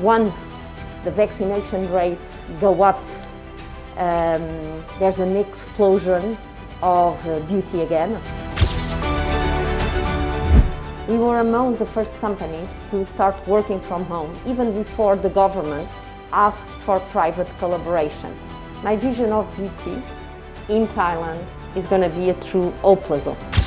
once the vaccination rates go up, um, there's an explosion of uh, beauty again. We were among the first companies to start working from home, even before the government asked for private collaboration. My vision of beauty in Thailand is going to be a true Oplazo.